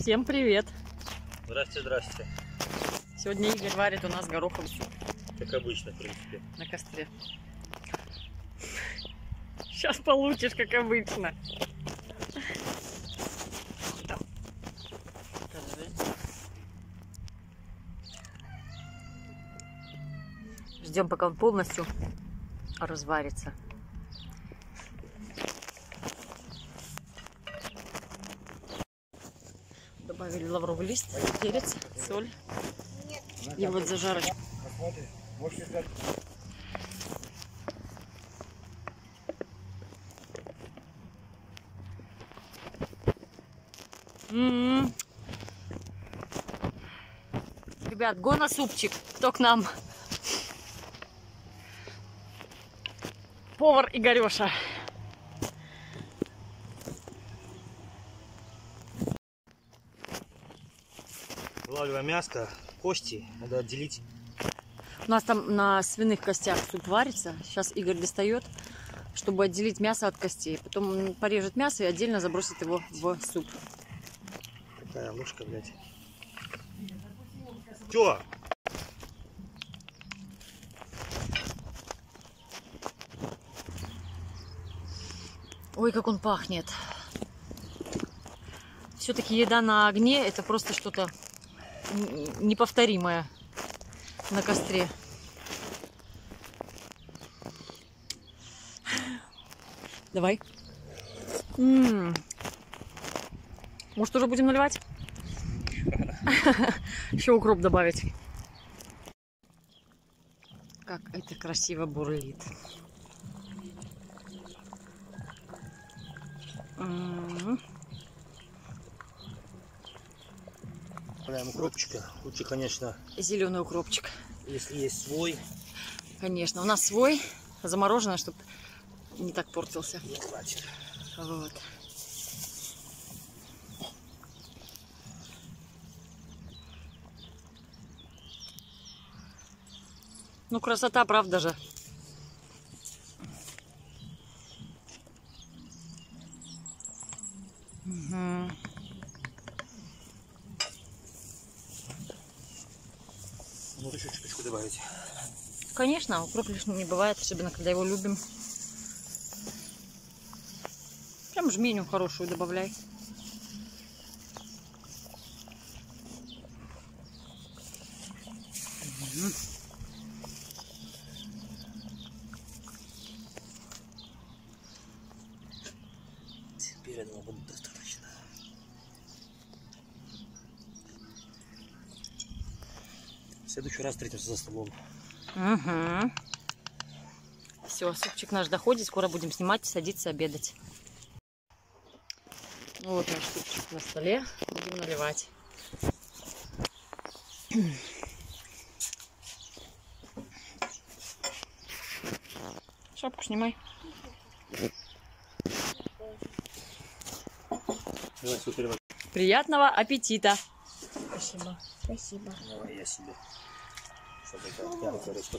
Всем привет! Здрасте, здрасте. Сегодня Игорь варит у нас гороховый суп Как обычно, в принципе. на костре. Сейчас получишь, как обычно. Ждем, пока он полностью разварится. Добавили лавровый лист, перец, соль. И вот зажарочку. М-м. Ребят, гона супчик. Кто к нам? Повар Игореша. Вылавливаем мяско, кости надо отделить. У нас там на свиных костях суп варится. Сейчас Игорь достает, чтобы отделить мясо от костей. Потом он порежет мясо и отдельно забросит его в суп. Такая ложка, блядь. Все, Ой, как он пахнет. Все-таки еда на огне это просто что-то неповторимое на костре. Давай. М. Может, уже будем наливать? Еще укроп добавить. Как это красиво бурлит. М. добавляем укропчика. Лучше, конечно, Зеленый укропчик. если есть свой, Конечно, у нас свой, замороженный, чтобы не так портился. не хватит. Вот. Ну, красота, правда же. Еще чуточку добавить. Конечно, укроп лишним не бывает, особенно когда его любим. Прям жменю хорошую добавляй. Теперь этого будет достаточно. В следующий раз встретимся за столом. Угу. Все, супчик наш доходит. Скоро будем снимать, садиться обедать. Ну вот наш супчик на столе. Будем наливать. Шапку снимай. Приятного аппетита. Спасибо. Спасибо. Давай я себе. Чтобы это короче.